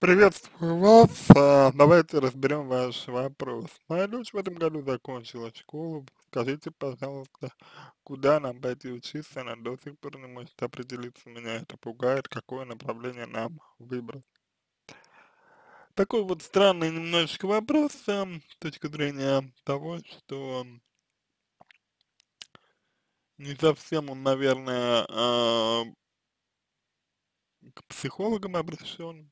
Приветствую вас. А, давайте разберем ваш вопрос. Моя дочь в этом году закончила школу. Скажите, пожалуйста, куда нам пойти учиться? Она до сих пор не может определиться. Меня это пугает, какое направление нам выбрать. Такой вот странный немножечко вопрос а, с точки зрения того, что не совсем он, наверное, а, к психологам обращен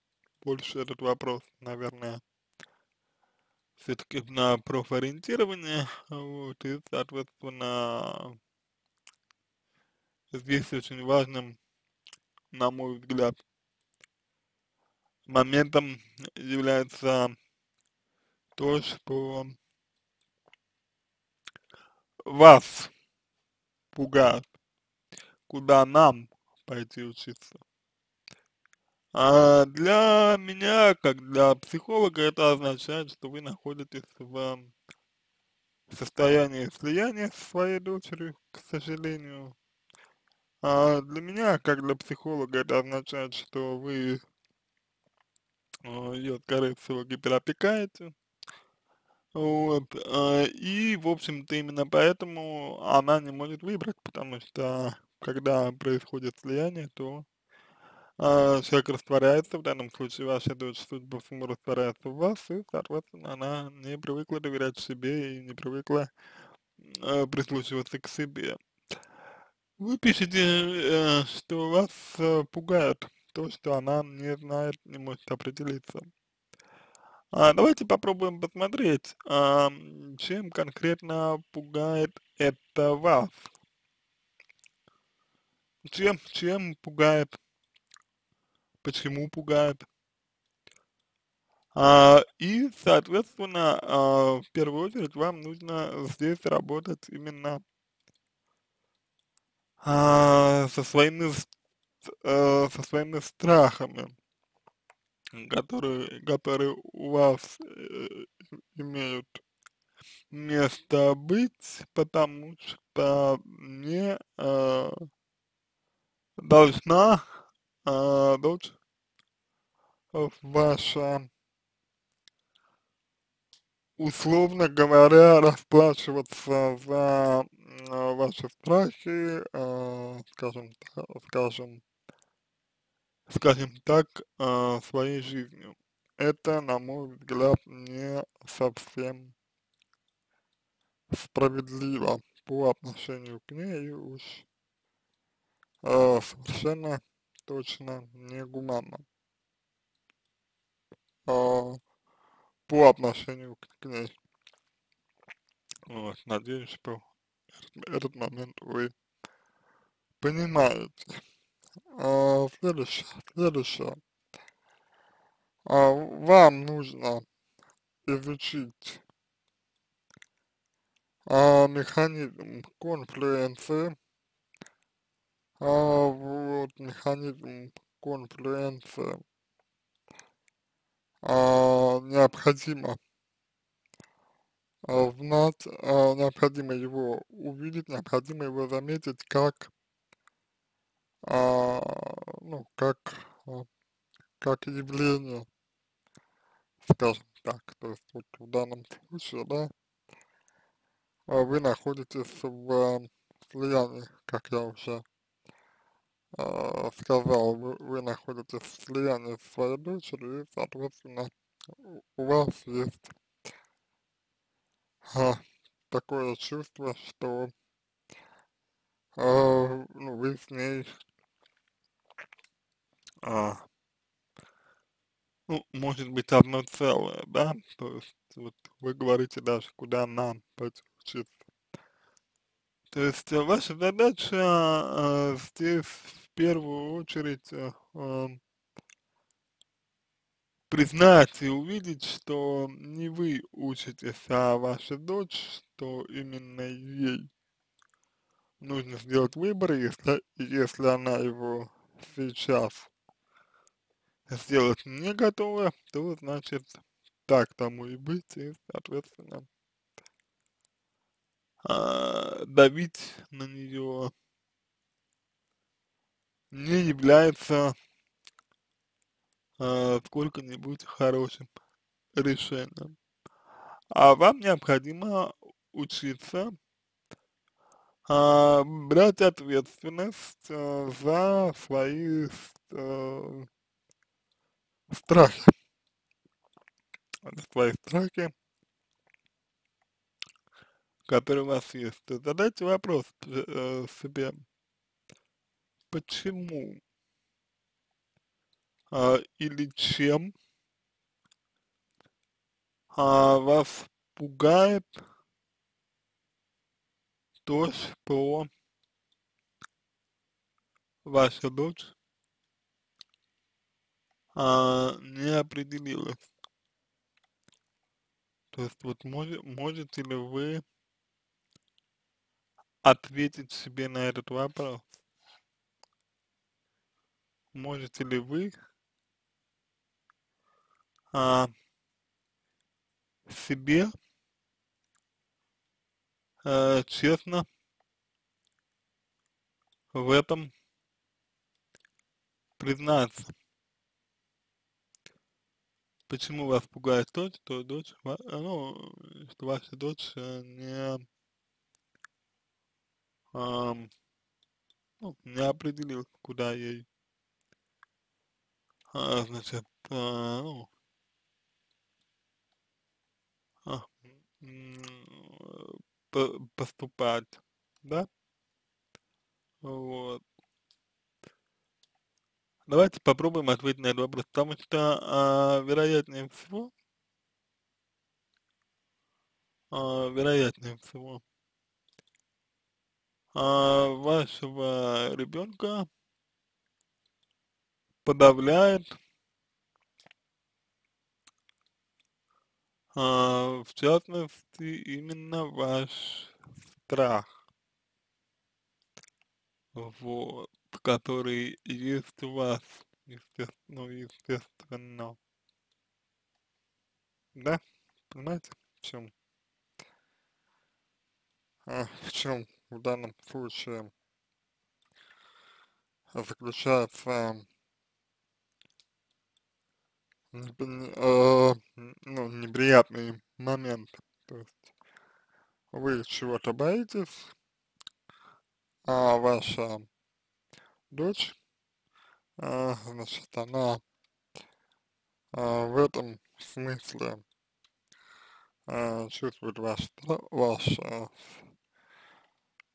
больше этот вопрос, наверное, все-таки на профориентирование, вот, и, соответственно, здесь очень важным, на мой взгляд, моментом является то, что вас пугает, куда нам пойти учиться. А для меня, как для психолога, это означает, что вы находитесь в состоянии слияния со своей дочерью, к сожалению. А для меня, как для психолога, это означает, что вы а, ее, скорее всего, гиперопекаете. Вот, а, и, в общем-то, именно поэтому она не может выбрать, потому что, когда происходит слияние, то а, человек растворяется, в данном случае ваша дочь, судя по растворяется в вас, и, соответственно, она не привыкла доверять себе и не привыкла э, прислушиваться к себе. Вы пишете, э, что вас э, пугает то, что она не знает, не может определиться. А, давайте попробуем посмотреть, а, чем конкретно пугает это вас. Чем, чем пугает почему пугает. А, и, соответственно, а, в первую очередь вам нужно здесь работать именно а, со своими а, со своими страхами, которые, которые у вас э, имеют место быть, потому что не э, должна э, дочь ваша, условно говоря, расплачиваться за э, ваши страхи, э, скажем, скажем, скажем так, своей жизнью. Это, на мой взгляд, не совсем справедливо по отношению к ней уж совершенно точно не гуманно э, по отношению к, к ней. Вот, надеюсь, что этот, этот момент вы понимаете. А, следующее, следующее. А, вам нужно изучить а, механизм конфлюенции, а, вот, механизм конфлюенции а, необходимо а, знать, а, необходимо его увидеть, необходимо его заметить как, а, ну, как, а, как явление, скажем так, то есть вот в данном случае, да, а вы находитесь в слиянии, как я уже э, сказал, вы, вы находитесь в слиянии с своей дочерью, и, соответственно, у вас есть э, такое чувство, что э, ну, вы с ней э, ну, может быть, одно целое, да, то есть вот вы говорите даже, куда нам пойти учиться. То есть ваша задача э, здесь первую очередь э, признать и увидеть, что не вы учитесь, а ваша дочь, что именно ей нужно сделать выбор, если, если она его сейчас сделать не готова, то значит так тому и быть, и соответственно а, давить на нее не является э, сколько-нибудь хорошим решением. А вам необходимо учиться а, брать ответственность а, за свои а, страхи, за свои страхи, которые у вас есть. Задайте вопрос э, себе, почему а, или чем а, вас пугает то, что ваша дочь а, не определилась. То есть вот мож, можете ли вы ответить себе на этот вопрос? Можете ли вы а, себе э, честно в этом признаться. Почему вас пугает то, что дочь, ну, что ваша дочь э, не, э, ну, не определилась, куда ей, а, значит, э, ну, а, поступать, да? Вот. Давайте попробуем ответить на этот вопрос, потому что, а, вероятнее всего, а, вероятнее всего, а, вашего ребенка подавляет а, в частности, именно ваш страх, вот, который есть у вас, естественно, естественно. Да? Понимаете, в чем? А, в чем в данном случае заключается э, ну, неприятный момент. То есть вы чего-то боитесь, а ваша дочь, а, значит, она а, в этом смысле а, чувствует ваш, ваш а,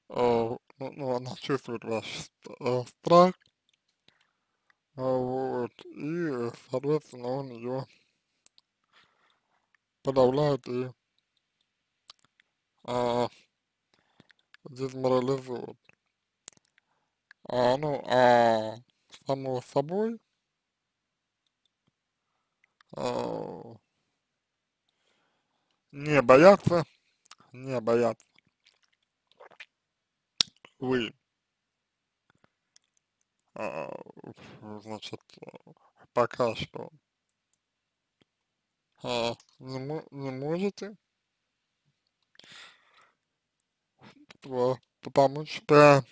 а, ну, она чувствует ваш а, страх, а, вот, и, соответственно, он ее подавляет и а, дезморализует. А, ну, а само собой, а, не бояться, не бояться вы а, значит, пока что. А, не, не можете, потому что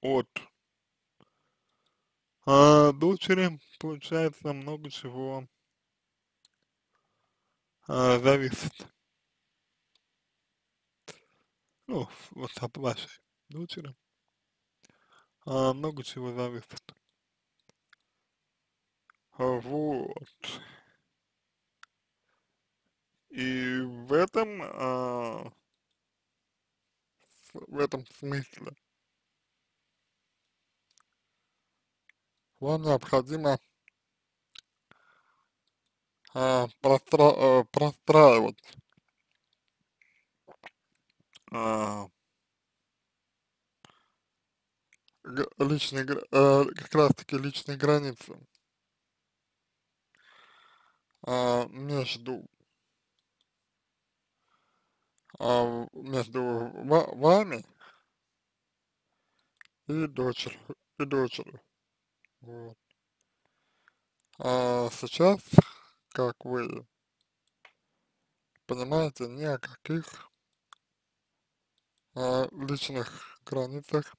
от а, дочери получается много чего а, зависит. Ну, вот от вашей дочери а, много чего зависит. А, вот. И в этом, а, в этом смысле вам необходимо а, простра, а, простраивать а, личные, э, как раз таки личные границы э, между э, между вами и дочерью, и дочерью. Вот. А сейчас, как вы понимаете, ни о каких а, личных границах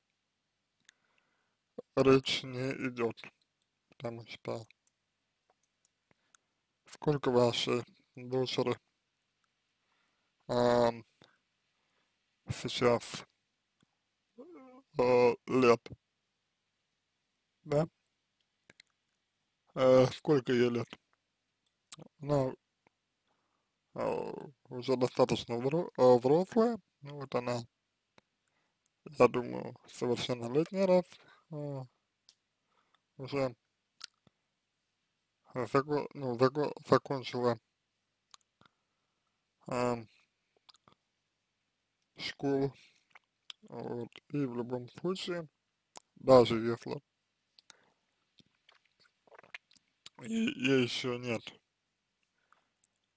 речь не идет. потому что сколько вашей дочери а, сейчас а, лет, да? А, сколько ей лет? Она а, уже достаточно взро взрослая, ну вот она, я думаю, совершеннолетняя раз а, уже зако ну, зако закончила а, школу, вот, и в любом случае, даже если ей еще нет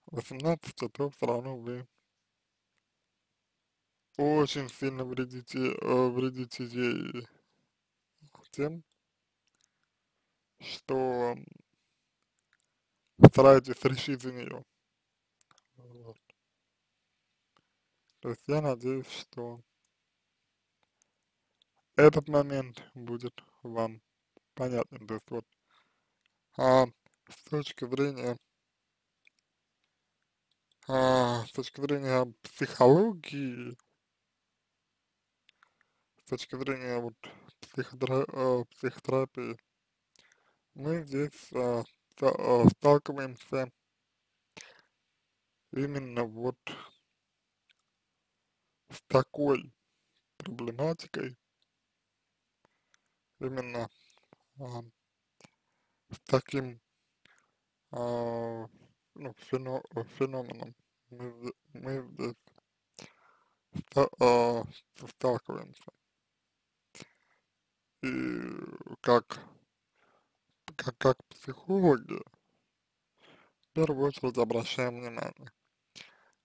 18, то все равно вы очень сильно вредите, э, вредите ей тем, что стараетесь решить за нее. Вот. То есть я надеюсь, что этот момент будет вам понятен. То есть вот а, с точки зрения а, с точки зрения психологии, с точки зрения вот психотера э, психотерапии, мы здесь э, э, сталкиваемся именно вот с такой проблематикой, именно а, с таким а, ну, фено, феноменом. Мы, мы здесь а, сталкиваемся. И как, как, как психологи, в первую очередь обращаем внимание.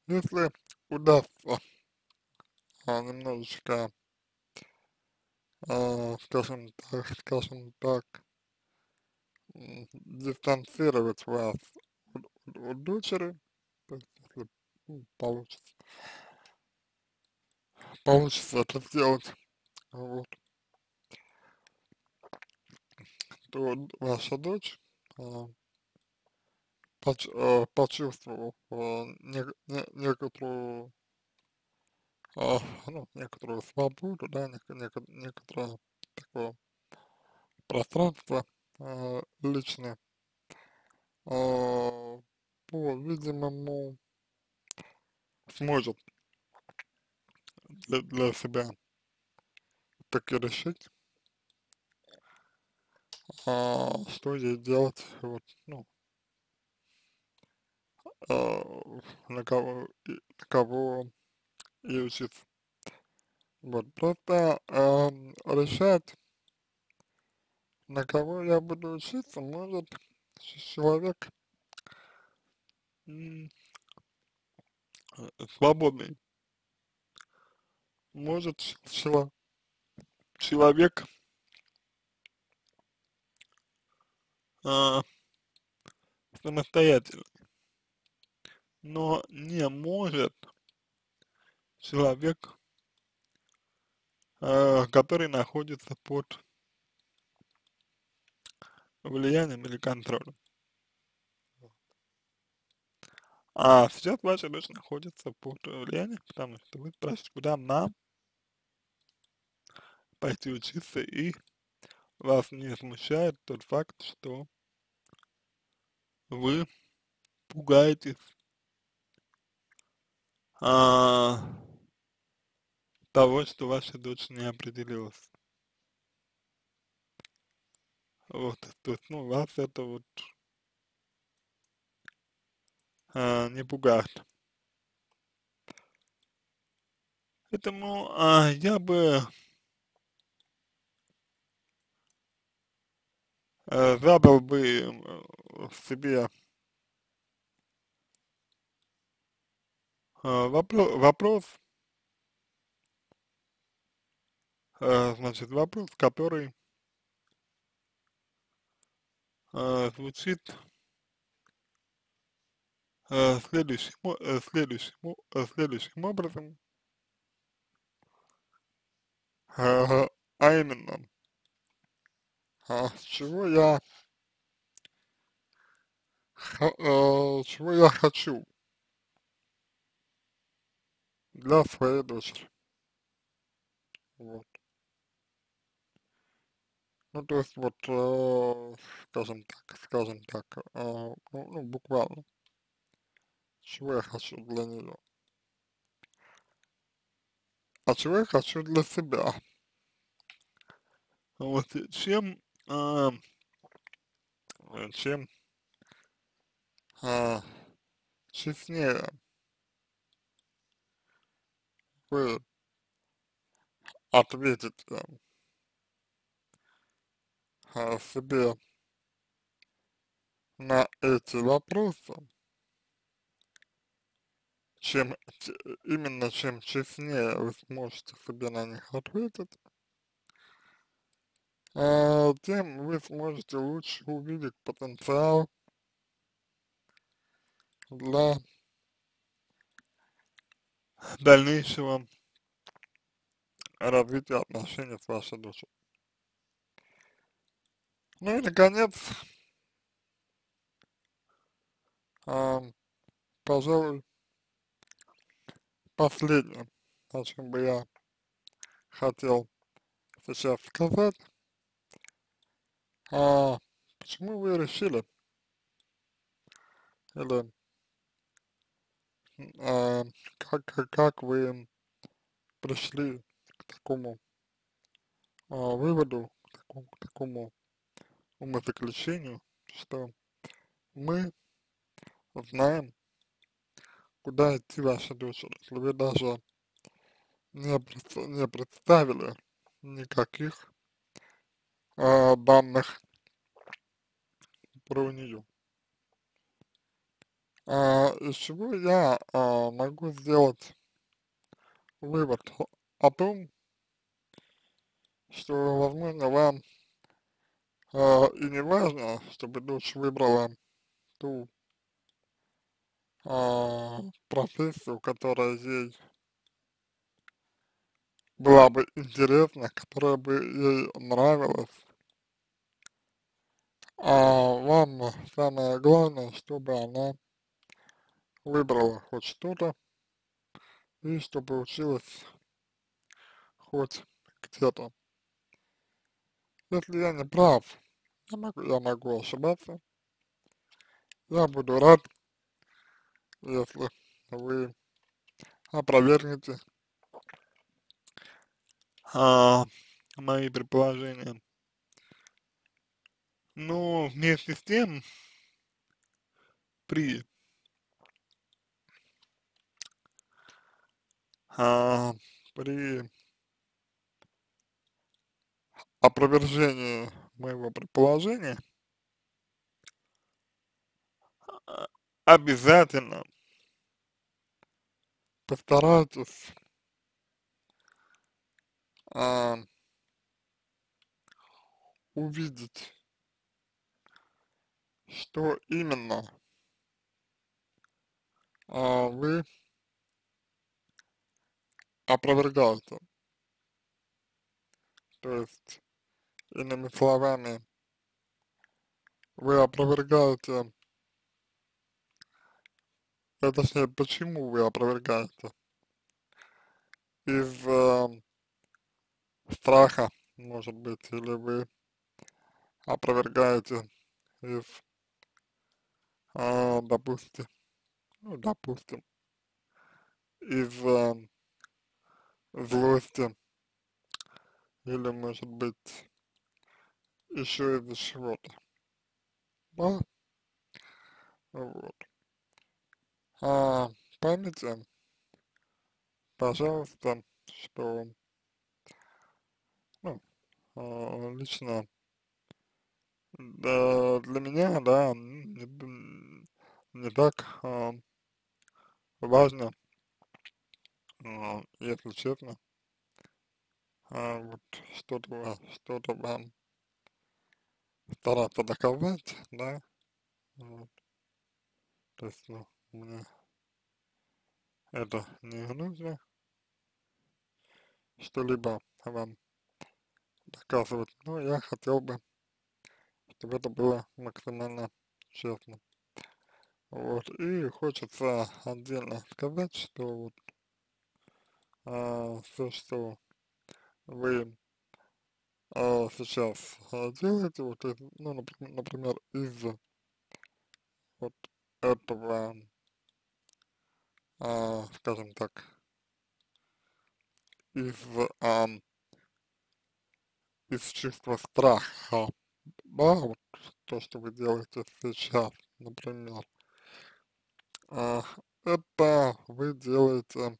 Если удастся а, немножечко, а, скажем так, скажем так, дистанцировать вас у дочери, то есть если ну, получится, получится это сделать, то ваша дочь а, а, почувствовав не, некоторую, а, ну, некоторую свободу, да, нек, нек, некоторое такое пространство а, личное, а, по-видимому, сможет для, для себя таки решить, а, что ей делать, вот, ну, а, на кого, на кого и учиться. Вот, просто а, решать, на кого я буду учиться, может человек свободный. Может чело человек а, самостоятельный, но не может человек, а, который находится под влиянием или контролем. А сейчас ваша дочь находится под влиянием, потому что вы спрашиваете, куда нам пойти учиться, и вас не смущает тот факт, что вы пугаетесь а, того, что ваша дочь не определилась. Вот, то есть, ну, вас это вот а, не пугает. Поэтому а, я бы а, задал бы э, себе вопрос, вопрос значит, вопрос, который звучит э, следующим, э, следующим, э, следующим образом, э, а именно, с чего я ха- э, чего я хочу для своей дочери. Вот. Ну, то есть, вот, э, скажем так, скажем так, э, ну, ну, буквально, чего я хочу для нее. А чего я хочу для себя. Вот, чем, а, э, чем, а, честнее вы ответите а, себе на эти вопросы, чем именно чем честнее вы сможете себе на них ответить, тем вы сможете лучше увидеть потенциал. Для дальнейшего развития отношений с вашей дочерью. Ну и наконец, а, пожалуй, последнее, о чем бы я хотел сейчас сказать, а, почему вы решили, или а, как, как вы пришли к такому а, выводу, к такому, к такому умозаключению, что мы знаем, куда идти ваша дочери, если вы даже не, не представили никаких а, данных про нее. А, из чего я а, могу сделать вывод о том, что, возможно, вам а, и не важно, чтобы дочь выбрала ту а, профессию, которая ей была бы интересна, которая бы ей нравилась, а вам самое главное, чтобы она выбрала хоть что-то и чтобы училась хоть где-то. Если я не прав, я могу, я могу ошибаться, я буду рад, если вы опровергнете а, мои предположения. Но вместе с тем, при а, при опровержении моего предположения а, обязательно постарайтесь а, увидеть, что именно а, вы опровергаете. То есть, иными словами, вы опровергаете, а точнее, почему вы опровергаете? Из э, страха, может быть, или вы опровергаете из, а, допустим, ну, допустим, из э, злости, или, может быть, еще из-за чего-то, да, вот. А, памяти, пожалуйста, что, ну, а, лично да, для меня, да, не, так а, важно, а, если честно, а, вот что-то, ва- что-то вам стараться доказать, да, вот, то есть, ну, мне это не нужно, что-либо вам доказывать, но я хотел бы, чтобы это было максимально честно. Вот, и хочется отдельно сказать, что вот, а, всё, что вы, а, сейчас, а, делаете, вот, э, ну, напр например, из-за вот этого, а, скажем так, из, ам, из чувства страха, да, вот то, что вы делаете сейчас, например, а, это вы делаете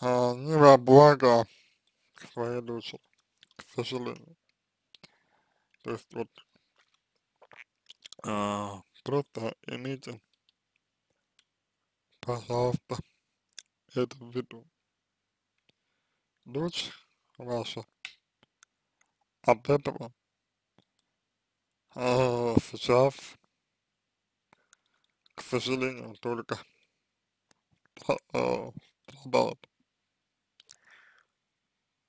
а, не во благо своей дочери, к сожалению. То есть вот, а, просто имейте, пожалуйста, это в виду. Дочь ваша от этого а, сейчас, к сожалению, только а, страдает.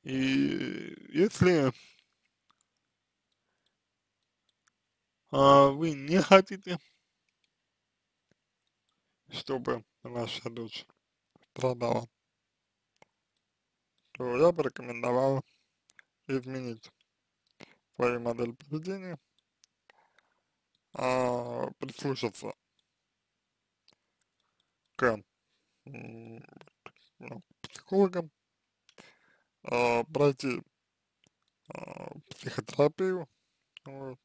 И если а, вы не хотите, чтобы ваша дочь страдала, то я бы рекомендовал изменить свою модель поведения, а, прислушаться к ну, психологам, а, пройти а, психотерапию, вот,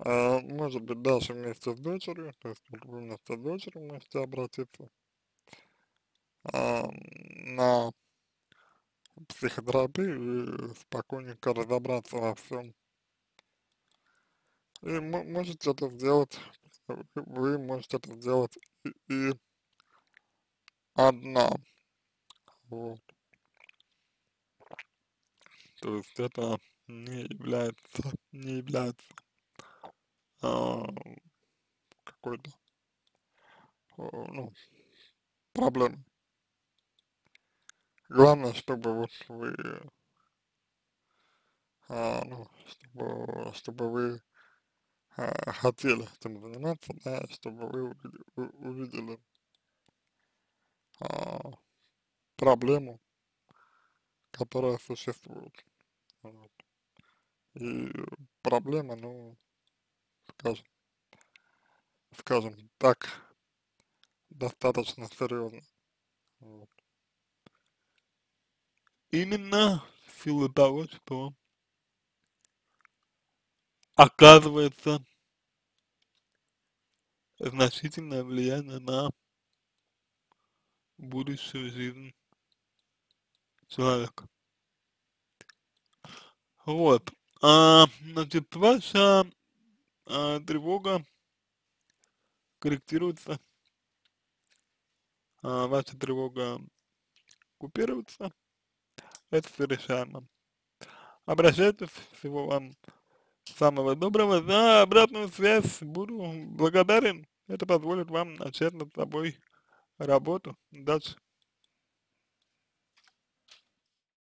а, может быть даже вместе с дочерью, то есть вместе с дочерью можете обратиться а, на психотерапию и спокойненько разобраться во всем. И мо можете это сделать, вы можете это сделать и, и одна, вот. То есть это не является, не является а, какой-то, а, ну, проблемой. Главное, чтобы вот вы, а, ну, чтобы, чтобы вы а, хотели этим заниматься, да, чтобы вы увидели, увидели а, проблему, которая существует. Вот. И проблема, ну, скажем, скажем так, достаточно серьезная. Вот. Именно в силу того, что оказывается значительное влияние на будущую жизнь человека. Вот, а, значит, ваша а, тревога корректируется, а, ваша тревога купируется, это все решаемо. Обращайтесь, всего вам самого доброго, за обратную связь. Буду благодарен, это позволит вам начать над собой работу. Удачи!